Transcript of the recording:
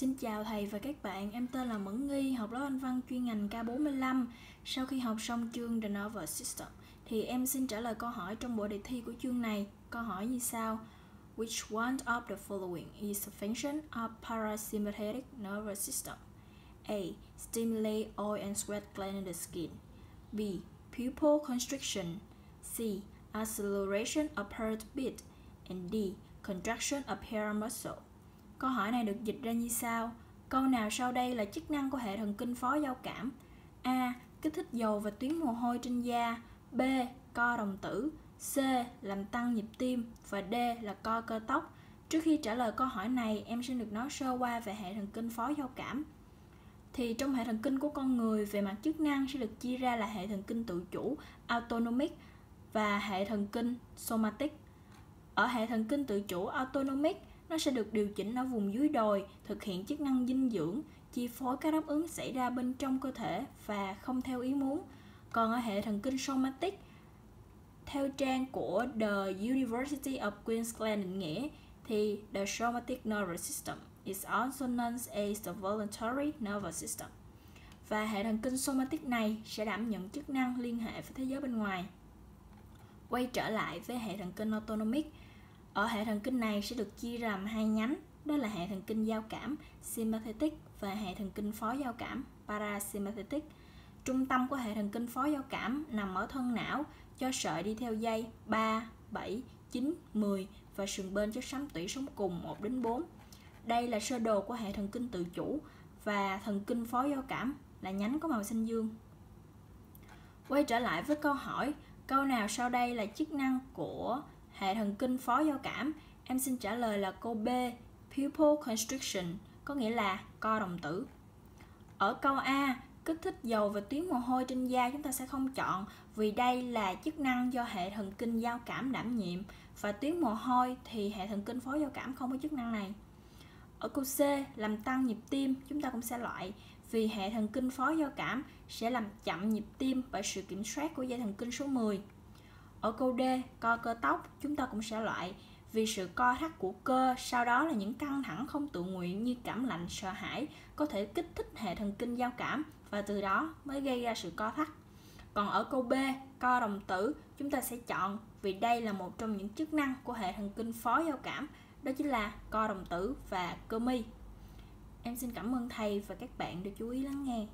Xin chào thầy và các bạn, em tên là Mẫn Nghi, học lớp Anh văn chuyên ngành K45. Sau khi học xong chương The Nervous System, thì em xin trả lời câu hỏi trong bộ đề thi của chương này. Câu hỏi như sau. Which one of the following is a function of parasympathetic nervous system? A. Stimulate oil and sweat gland in the skin. B. Pupil constriction. C. Acceleration of heartbeat. And D. Contraction of hair muscle. Câu hỏi này được dịch ra như sau. Câu nào sau đây là chức năng của hệ thần kinh phó giao cảm? A. Kích thích dầu và tuyến mồ hôi trên da. B. Co đồng tử. C. Làm tăng nhịp tim. Và D. Là co cơ tóc. Trước khi trả lời câu hỏi này, em xin được nói sơ qua về hệ thần kinh phó giao cảm. Thì trong hệ thần kinh của con người về mặt chức năng sẽ được chia ra là hệ thần kinh tự chủ autonomic và hệ thần kinh somatic. Ở hệ thần kinh tự chủ autonomic nó sẽ được điều chỉnh ở vùng dưới đồi, thực hiện chức năng dinh dưỡng, chi phối các đáp ứng xảy ra bên trong cơ thể và không theo ý muốn. Còn ở hệ thần kinh somatic, theo trang của The University of Queensland định nghĩa, thì the somatic nervous system is also known as the voluntary nervous system. Và hệ thần kinh somatic này sẽ đảm nhận chức năng liên hệ với thế giới bên ngoài. Quay trở lại với hệ thần kinh autonomic, ở hệ thần kinh này sẽ được chia làm hai nhánh, đó là hệ thần kinh giao cảm sympathetic và hệ thần kinh phó giao cảm parasympathetic. Trung tâm của hệ thần kinh phó giao cảm nằm ở thân não cho sợi đi theo dây 3, 7, 9, 10 và sườn bên cho sắm tủy sống cùng 1 đến 4. Đây là sơ đồ của hệ thần kinh tự chủ và thần kinh phó giao cảm là nhánh có màu xanh dương. Quay trở lại với câu hỏi, câu nào sau đây là chức năng của hệ thần kinh phó giao cảm, em xin trả lời là câu B, pupil constriction, có nghĩa là co đồng tử. Ở câu A, kích thích dầu và tuyến mồ hôi trên da chúng ta sẽ không chọn vì đây là chức năng do hệ thần kinh giao cảm đảm nhiệm và tuyến mồ hôi thì hệ thần kinh phó giao cảm không có chức năng này. Ở câu C, làm tăng nhịp tim chúng ta cũng sẽ loại vì hệ thần kinh phó giao cảm sẽ làm chậm nhịp tim bởi sự kiểm soát của dây thần kinh số 10. Ở câu D, co cơ tóc, chúng ta cũng sẽ loại vì sự co thắt của cơ, sau đó là những căng thẳng không tự nguyện như cảm lạnh, sợ hãi có thể kích thích hệ thần kinh giao cảm và từ đó mới gây ra sự co thắt. Còn ở câu B, co đồng tử, chúng ta sẽ chọn vì đây là một trong những chức năng của hệ thần kinh phó giao cảm, đó chính là co đồng tử và cơ mi. Em xin cảm ơn thầy và các bạn đã chú ý lắng nghe.